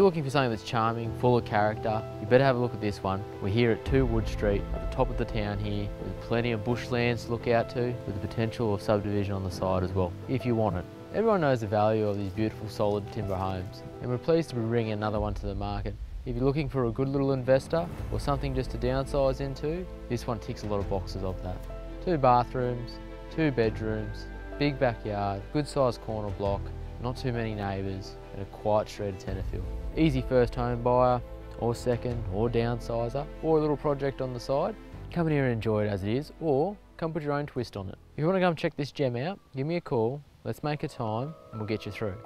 looking for something that's charming, full of character, you better have a look at this one. We're here at 2 Wood Street, at the top of the town here, with plenty of bushlands to look out to, with the potential of subdivision on the side as well, if you want it. Everyone knows the value of these beautiful solid timber homes, and we're pleased to be bringing another one to the market. If you're looking for a good little investor, or something just to downsize into, this one ticks a lot of boxes of that. Two bathrooms, two bedrooms, big backyard, good sized corner block, not too many neighbours, and a quiet street of Tenterfield. Easy first home buyer, or second, or downsizer, or a little project on the side. Come in here and enjoy it as it is, or come put your own twist on it. If you want to come check this gem out, give me a call, let's make a time, and we'll get you through.